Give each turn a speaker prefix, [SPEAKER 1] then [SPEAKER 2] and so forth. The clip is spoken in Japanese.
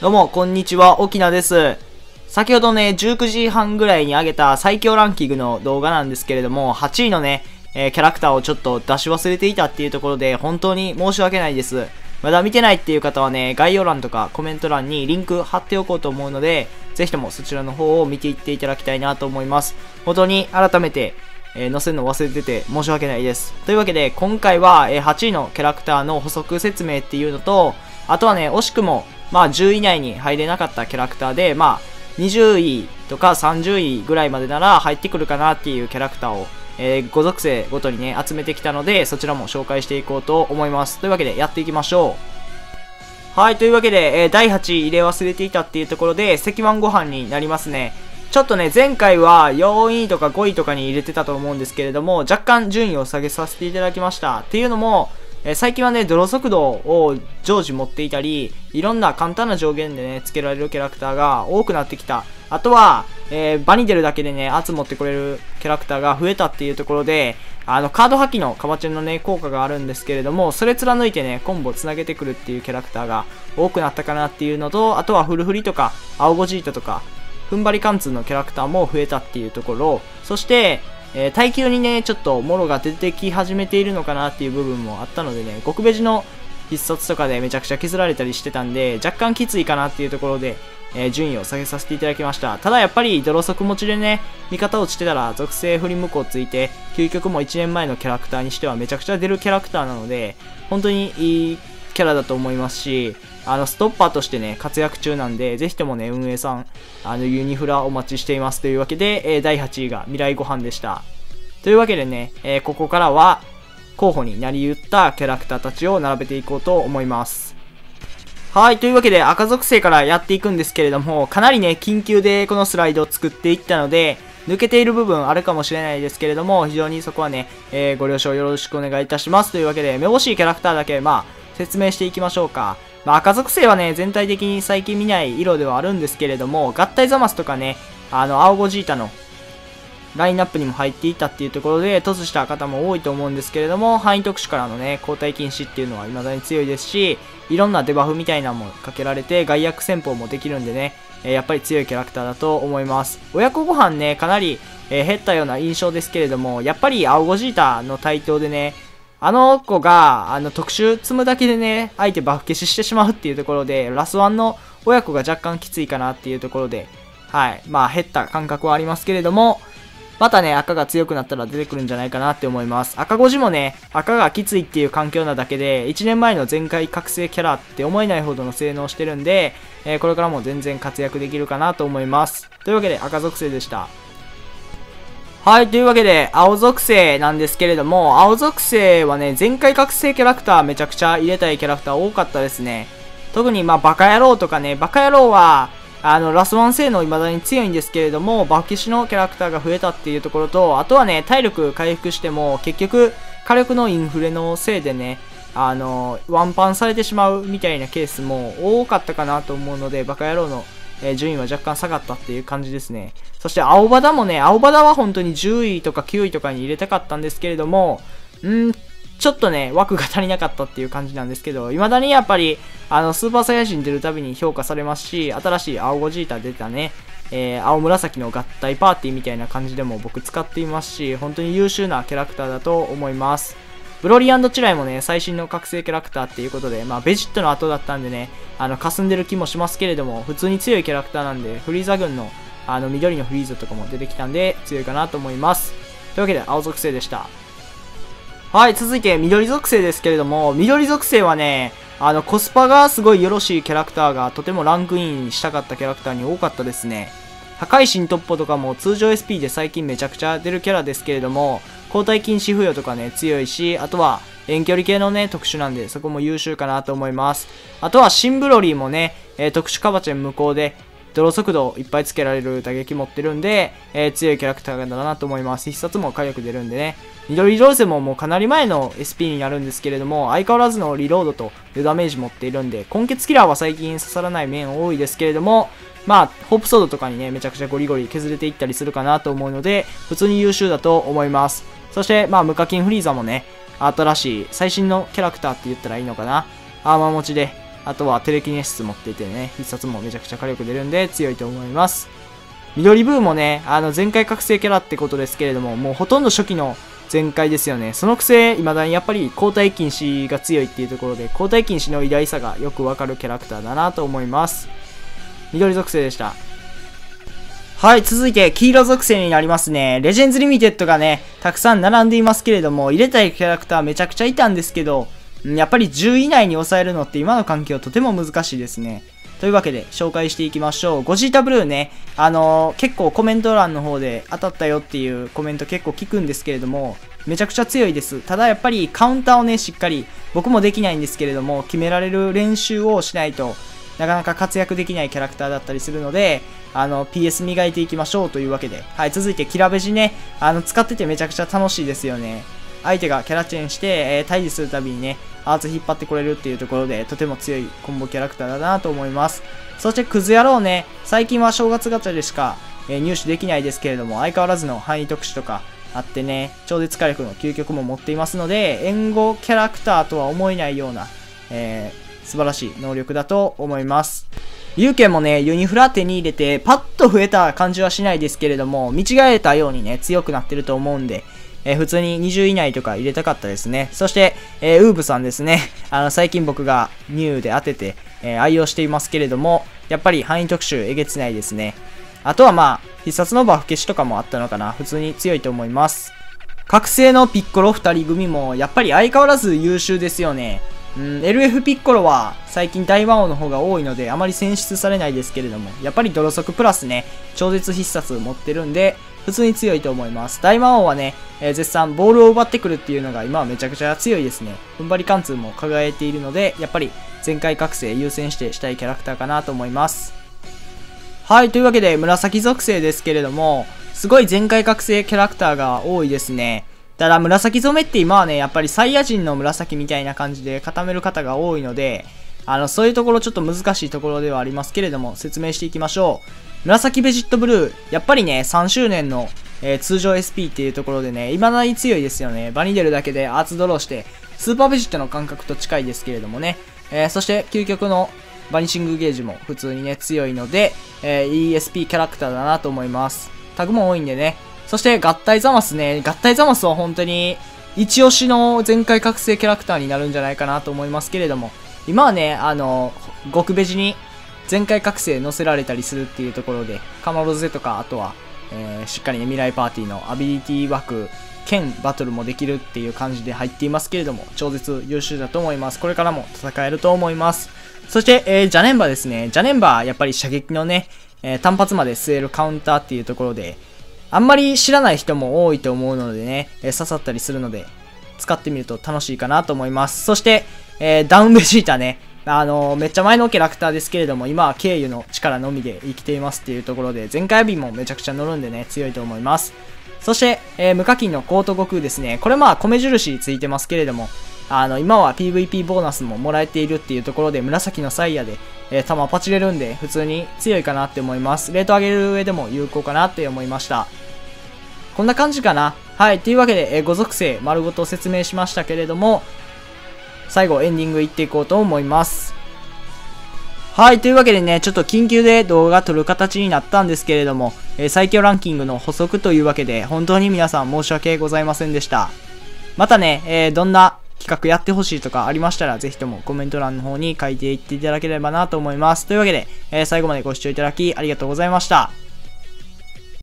[SPEAKER 1] どうも、こんにちは、沖縄です。先ほどね、19時半ぐらいに上げた最強ランキングの動画なんですけれども、8位のね、えー、キャラクターをちょっと出し忘れていたっていうところで、本当に申し訳ないです。まだ見てないっていう方はね、概要欄とかコメント欄にリンク貼っておこうと思うので、ぜひともそちらの方を見ていっていただきたいなと思います。本当に改めて、えー、載せるの忘れてて申し訳ないです。というわけで、今回は、えー、8位のキャラクターの補足説明っていうのと、あとはね、惜しくも、まあ10位以内に入れなかったキャラクターで、まあ20位とか30位ぐらいまでなら入ってくるかなっていうキャラクターを、えー、5属性ごとにね、集めてきたので、そちらも紹介していこうと思います。というわけで、やっていきましょう。はい、というわけで、えー、第8位入れ忘れていたっていうところで、赤腕ご飯になりますね。ちょっとね、前回は4位とか5位とかに入れてたと思うんですけれども、若干順位を下げさせていただきました。っていうのも、え、最近はね、ドロ速度を常時持っていたり、いろんな簡単な上限でね、付けられるキャラクターが多くなってきた。あとは、えー、場に出るだけでね、圧持ってこれるキャラクターが増えたっていうところで、あの、カード破棄のカバチェンのね、効果があるんですけれども、それ貫いてね、コンボを繋げてくるっていうキャラクターが多くなったかなっていうのと、あとはフルフリとか、青ゴジータとか、踏ん張り貫通のキャラクターも増えたっていうところ、そして、えー、耐久にね、ちょっとモロが出てき始めているのかなっていう部分もあったのでね、極ベジの必殺とかでめちゃくちゃ削られたりしてたんで、若干きついかなっていうところで、えー、順位を下げさせていただきました。ただやっぱり泥足持ちでね、味方落ちてたら属性振り向こうついて、究極も1年前のキャラクターにしてはめちゃくちゃ出るキャラクターなので、本当にいいキャラだと思いますし、あの、ストッパーとしてね、活躍中なんで、ぜひともね、運営さん、あの、ユニフラお待ちしていますというわけで、えー、第8位が未来ご飯でした。というわけでね、えー、ここからは、候補になり得ったキャラクターたちを並べていこうと思います。はい、というわけで赤属性からやっていくんですけれども、かなりね、緊急でこのスライドを作っていったので、抜けている部分あるかもしれないですけれども、非常にそこはね、えー、ご了承よろしくお願いいたします。というわけで、めぼしいキャラクターだけ、まあ、説明していきましょうか。まあ、赤属性はね、全体的に最近見ない色ではあるんですけれども、合体ザマスとかね、あの、青ゴジータのラインナップにも入っていたっていうところで、トスした方も多いと思うんですけれども、範囲特殊からのね、交代禁止っていうのは未だに強いですし、いろんなデバフみたいなのもかけられて、外役戦法もできるんでね、えー、やっぱり強いキャラクターだと思います。親子ご飯ね、かなり、えー、減ったような印象ですけれども、やっぱり青ゴジータの台頭でね、あの子が、あの、特殊積むだけでね、相手バフ消ししてしまうっていうところで、ラスワンの親子が若干きついかなっていうところで、はい。まあ、減った感覚はありますけれども、またね、赤が強くなったら出てくるんじゃないかなって思います。赤5時もね、赤がきついっていう環境なだけで、1年前の全開覚醒キャラって思えないほどの性能してるんで、えー、これからも全然活躍できるかなと思います。というわけで赤属性でした。はい、というわけで、青属性なんですけれども、青属性はね、全開覚醒キャラクターめちゃくちゃ入れたいキャラクター多かったですね。特に、まあ、バカ野郎とかね、バカ野郎は、あの、ラスワン性能未だに強いんですけれども、バフ消しのキャラクターが増えたっていうところと、あとはね、体力回復しても、結局、火力のインフレのせいでね、あの、ワンパンされてしまうみたいなケースも多かったかなと思うので、バカ野郎の、えー、順位は若干下がったっていう感じですね。そして、青バダもね、青バダは本当に10位とか9位とかに入れたかったんですけれども、んちょっとね、枠が足りなかったっていう感じなんですけど、未だにやっぱり、あの、スーパーサイヤ人出るたびに評価されますし、新しい青ゴジータ出たね、えー、青紫の合体パーティーみたいな感じでも僕使っていますし、本当に優秀なキャラクターだと思います。ブロリーチライもね、最新の覚醒キャラクターっていうことで、まあ、ベジットの後だったんでね、あの、霞んでる気もしますけれども、普通に強いキャラクターなんで、フリーザ軍の、あの、緑のフリーザとかも出てきたんで、強いかなと思います。というわけで、青属性でした。はい、続いて緑属性ですけれども、緑属性はね、あの、コスパがすごいよろしいキャラクターがとてもランクインしたかったキャラクターに多かったですね。破壊神突破とかも通常 SP で最近めちゃくちゃ出るキャラですけれども、交代禁止付与とかね、強いし、あとは遠距離系のね、特殊なんで、そこも優秀かなと思います。あとはシンブロリーもね、えー、特殊カバチェン無効で、ドロー速度いっぱいつけられる打撃持ってるんで、えー、強いキャラクターだなと思います。必殺も火力出るんでね。緑色ゼももうかなり前の SP になるんですけれども、相変わらずのリロードというダメージ持っているんで、根血キラーは最近刺さらない面多いですけれども、まあ、ホープソードとかにね、めちゃくちゃゴリゴリ削れていったりするかなと思うので、普通に優秀だと思います。そして、まあ、無課金フリーザもね、新しい最新のキャラクターって言ったらいいのかな？アーマー持ちで、あとはテレキネシス持っていてね、必殺もめちゃくちゃ火力出るんで強いと思います。緑ブーもね、あの、全開覚醒キャラってことですけれども、もうほとんど初期の全開ですよね。そのくせ、未だにやっぱり交代禁止が強いっていうところで、交代禁止の偉大さがよくわかるキャラクターだなと思います。緑属性でした。はい、続いて、黄色属性になりますね。レジェンズリミテッドがね、たくさん並んでいますけれども、入れたいキャラクターめちゃくちゃいたんですけど、やっぱり10以内に抑えるのって今の環境とても難しいですね。というわけで紹介していきましょう。ゴジータブルーね、あのー、結構コメント欄の方で当たったよっていうコメント結構聞くんですけれども、めちゃくちゃ強いです。ただやっぱりカウンターをね、しっかり、僕もできないんですけれども、決められる練習をしないと、なかなか活躍できないキャラクターだったりするので、あの、PS 磨いていきましょうというわけで。はい、続いてキラベジね、あの、使っててめちゃくちゃ楽しいですよね。相手がキャラチェンして、えー、対峙するたびにね、アーツ引っ張ってこれるっていうところで、とても強いコンボキャラクターだなと思います。そして、クズ野郎ね、最近は正月ガチャでしか、えー、入手できないですけれども、相変わらずの範囲特殊とかあってね、超絶火力の究極も持っていますので、援護キャラクターとは思えないような、え、素晴らしい能力だと思います。龍剣もね、ユニフラ手に入れて、パッと増えた感じはしないですけれども、見違えたようにね、強くなってると思うんで、えー、普通に20以内とか入れたかったですね。そして、えー、ウーブさんですね。あの、最近僕がニューで当てて、えー、愛用していますけれども、やっぱり範囲特集えげつないですね。あとはまあ、必殺のバフ消しとかもあったのかな。普通に強いと思います。覚醒のピッコロ2人組も、やっぱり相変わらず優秀ですよね。うん、LF ピッコロは最近大魔王の方が多いのであまり選出されないですけれども、やっぱり泥速プラスね、超絶必殺持ってるんで、普通に強いと思います。大魔王はね、えー、絶賛ボールを奪ってくるっていうのが今はめちゃくちゃ強いですね。踏ん張り貫通も輝いているので、やっぱり全開覚醒優先してしたいキャラクターかなと思います。はい、というわけで紫属性ですけれども、すごい全開覚醒キャラクターが多いですね。ただ紫染めって今はね、やっぱりサイヤ人の紫みたいな感じで固める方が多いので、あの、そういうところちょっと難しいところではありますけれども、説明していきましょう。紫ベジットブルー、やっぱりね、3周年の、えー、通常 SP っていうところでね、未だに強いですよね。場に出るだけでアーツドローして、スーパーベジットの感覚と近いですけれどもね。えー、そして、究極のバニシングゲージも普通にね、強いので、えー、ESP キャラクターだなと思います。タグも多いんでね。そして、合体ザマスね。合体ザマスは本当に、一押しの全開覚醒キャラクターになるんじゃないかなと思いますけれども、今はね、あの、極ベジに全開覚醒載せられたりするっていうところで、カマロゼとか、あとは、えー、しっかりね、未来パーティーのアビリティ枠、兼バトルもできるっていう感じで入っていますけれども、超絶優秀だと思います。これからも戦えると思います。そして、えー、ジャネンバですね。ジャネンバやっぱり射撃のね、えー、単発まで据えるカウンターっていうところで、あんまり知らない人も多いと思うのでね、えー、刺さったりするので、使ってみると楽しいかなと思います。そして、えー、ダウンベジータね。あのめっちゃ前のキャラクターですけれども、今は経由の力のみで生きていますっていうところで、全開ビもめちゃくちゃ乗るんでね、強いと思います。そして、えー、無課金のコート悟空ですね。これまあ、米印ついてますけれども、あの、今は PVP ボーナスももらえているっていうところで、紫のサイヤで、えー、弾パチれるんで、普通に強いかなって思います。レート上げる上でも有効かなって思いました。こんな感じかな。はい。というわけで、えー、5属性丸ごと説明しましたけれども、最後エンディングいっていこうと思います。はい、というわけでね、ちょっと緊急で動画撮る形になったんですけれども、えー、最強ランキングの補足というわけで、本当に皆さん申し訳ございませんでした。またね、えー、どんな企画やってほしいとかありましたら、ぜひともコメント欄の方に書いていっていただければなと思います。というわけで、えー、最後までご視聴いただきありがとうございました。